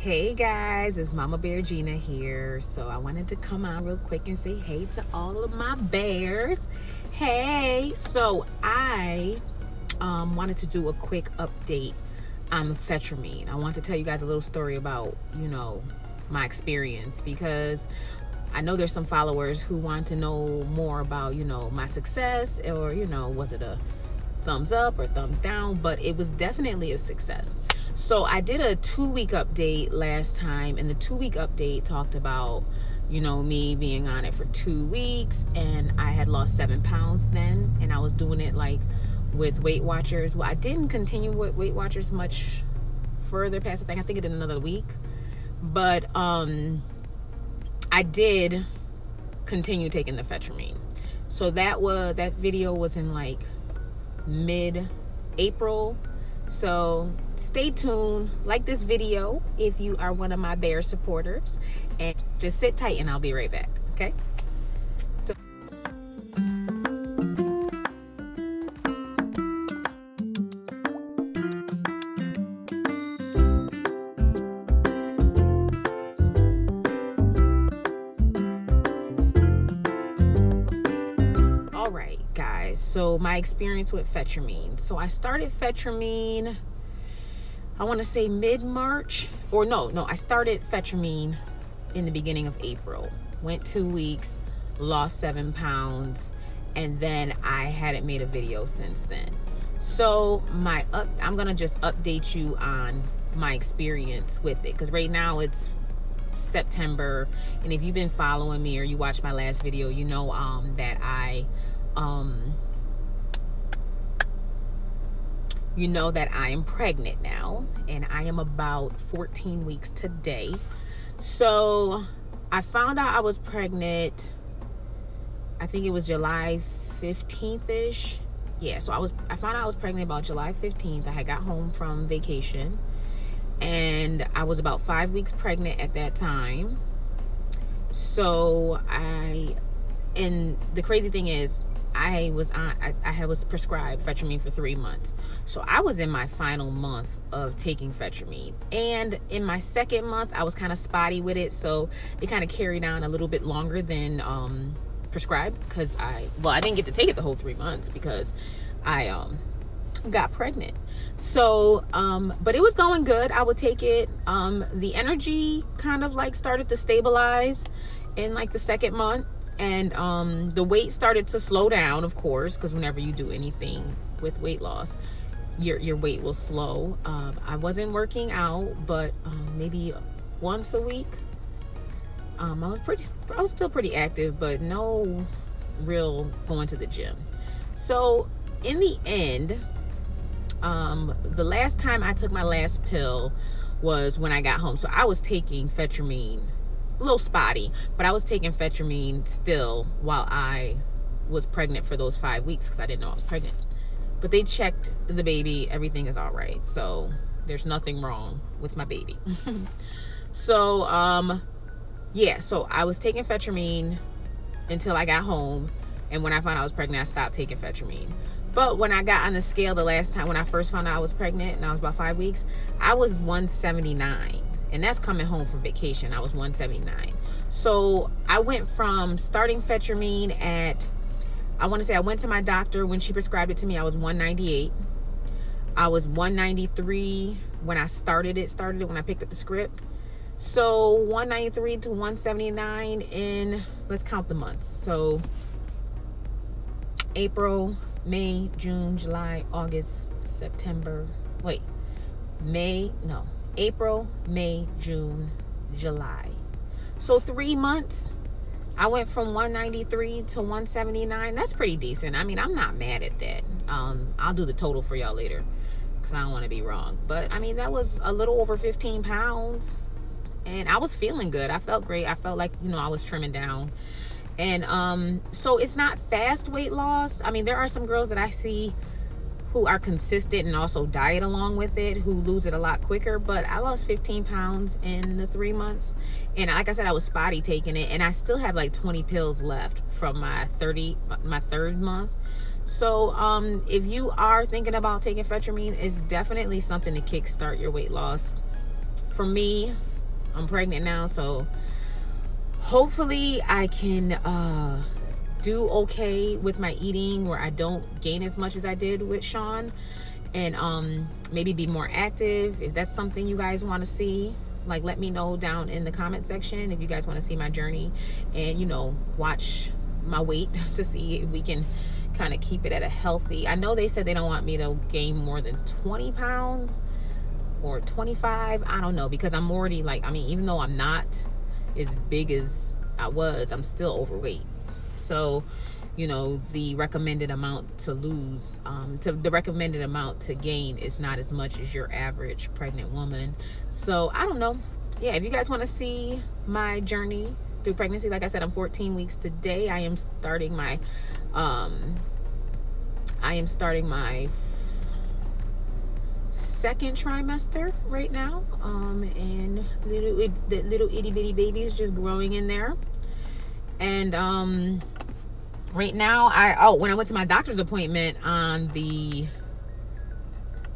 Hey guys, it's Mama Bear Gina here. So I wanted to come on real quick and say hey to all of my bears. Hey, so I um, wanted to do a quick update on the Phentermine. I want to tell you guys a little story about, you know, my experience because I know there's some followers who want to know more about, you know, my success or, you know, was it a thumbs up or thumbs down, but it was definitely a success. So I did a two week update last time, and the two week update talked about, you know, me being on it for two weeks, and I had lost seven pounds then, and I was doing it like with Weight Watchers. Well, I didn't continue with Weight Watchers much further past the thing. I think it did another week, but um, I did continue taking the Phentermine. So that was that video was in like mid April so stay tuned, like this video if you are one of my bear supporters, and just sit tight and I'll be right back, okay? So my experience with Phentermine. So I started Phentermine. I want to say mid March, or no, no. I started Phentermine in the beginning of April. Went two weeks, lost seven pounds, and then I hadn't made a video since then. So my up, I'm gonna just update you on my experience with it because right now it's September, and if you've been following me or you watched my last video, you know um, that I um, you know that I am pregnant now and I am about 14 weeks today. So I found out I was pregnant, I think it was July 15th ish. Yeah, so I was I found out I was pregnant about July 15th. I had got home from vacation and I was about five weeks pregnant at that time. So I and the crazy thing is I was on I, I was prescribed Phentermine for three months. So I was in my final month of taking Phentermine. And in my second month, I was kind of spotty with it. So it kind of carried on a little bit longer than um prescribed because I well, I didn't get to take it the whole three months because I um got pregnant. So, um, but it was going good. I would take it. Um, the energy kind of like started to stabilize in like the second month and um, the weight started to slow down of course because whenever you do anything with weight loss your your weight will slow. Um, i wasn't working out but um, maybe once a week um, i was pretty i was still pretty active but no real going to the gym. So in the end um, the last time i took my last pill was when i got home. So i was taking phentermine a little spotty, but I was taking Phentermine still while I was pregnant for those five weeks because I didn't know I was pregnant. But they checked the baby, everything is all right. So there's nothing wrong with my baby. so, um, yeah, so I was taking Phentermine until I got home. And when I found I was pregnant, I stopped taking Phentermine. But when I got on the scale the last time, when I first found out I was pregnant and I was about five weeks, I was 179 and that's coming home from vacation. I was 179. So I went from starting Phentermine at, I want to say I went to my doctor when she prescribed it to me. I was 198. I was 193 when I started it, started it when I picked up the script. So 193 to 179 in, let's count the months. So April, May, June, July, August, September. Wait, May, no, April, May, June, July. So three months, I went from 193 to 179. That's pretty decent. I mean, I'm not mad at that. Um, I'll do the total for y'all later because I don't want to be wrong. But I mean, that was a little over 15 pounds. And I was feeling good. I felt great. I felt like, you know, I was trimming down. And um, so it's not fast weight loss. I mean, there are some girls that I see who are consistent and also diet along with it who lose it a lot quicker. But i lost 15 pounds in the three months. And like i said i was spotty taking it and i still have like 20 pills left from my 30 my third month. So um if you are thinking about taking phentermine it's definitely something to kickstart your weight loss. For me, I'm pregnant now, so hopefully I can uh, do okay with my eating where I don't gain as much as I did with Sean and um, maybe be more active. If that's something you guys want to see, like let me know down in the comment section if you guys want to see my journey and you know watch my weight to see if we can kind of keep it at a healthy. I know they said they don't want me to gain more than 20 pounds or 25 i don't know because i'm already like i mean even though i'm not as big as i was i'm still overweight so you know the recommended amount to lose um, to the recommended amount to gain is not as much as your average pregnant woman. So i don't know. Yeah if you guys want to see my journey through pregnancy like i said i'm 14 weeks today. I am starting my um i am starting my second trimester right now. Um and little the little itty bitty baby is just growing in there and um right now i oh when i went to my doctor's appointment on the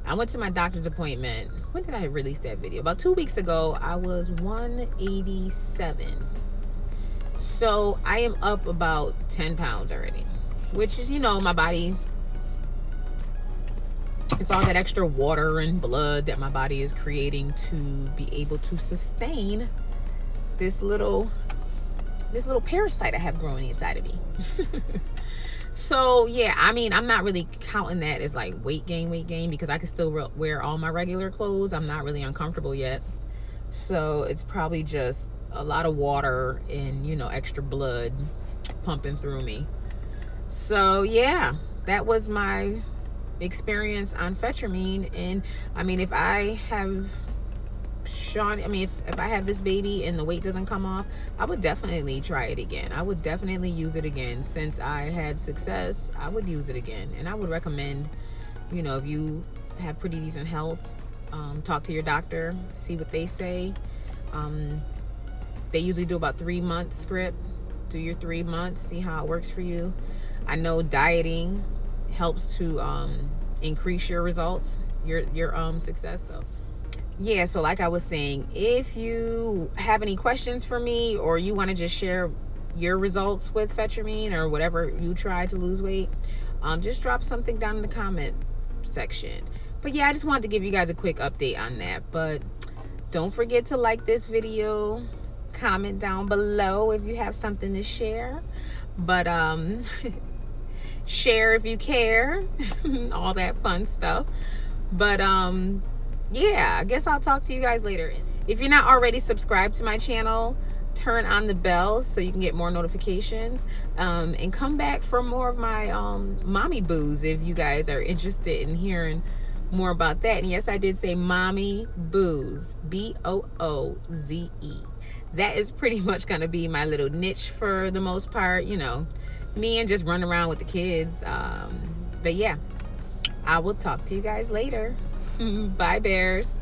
i went to my doctor's appointment. When did i release that video? About two weeks ago. I was 187 so i am up about 10 pounds already which is you know my body it's all that extra water and blood that my body is creating to be able to sustain this little this little parasite I have growing inside of me. so yeah, I mean, I'm not really counting that as like weight gain, weight gain because I can still wear all my regular clothes. I'm not really uncomfortable yet. So it's probably just a lot of water and, you know, extra blood pumping through me. So yeah, that was my experience on Phentermine. And I mean, if I have Sean, I mean, if, if I have this baby and the weight doesn't come off, I would definitely try it again. I would definitely use it again. Since I had success, I would use it again. And I would recommend, you know, if you have pretty decent health, um, talk to your doctor, see what they say. Um, they usually do about three months script. Do your three months, see how it works for you. I know dieting helps to um, increase your results, your your um success. So yeah, so like I was saying, if you have any questions for me or you want to just share your results with Phentermine or whatever you try to lose weight, um, just drop something down in the comment section. But yeah, I just wanted to give you guys a quick update on that. But don't forget to like this video, comment down below if you have something to share. But um, share if you care, all that fun stuff. But um, yeah, I guess I'll talk to you guys later. If you're not already subscribed to my channel, turn on the bells so you can get more notifications um, and come back for more of my um, mommy booze if you guys are interested in hearing more about that. And yes, I did say mommy booze, B-O-O-Z-E. That is pretty much going to be my little niche for the most part, you know, me and just run around with the kids. Um, but yeah, I will talk to you guys later. Mm-hmm. Bye, bears.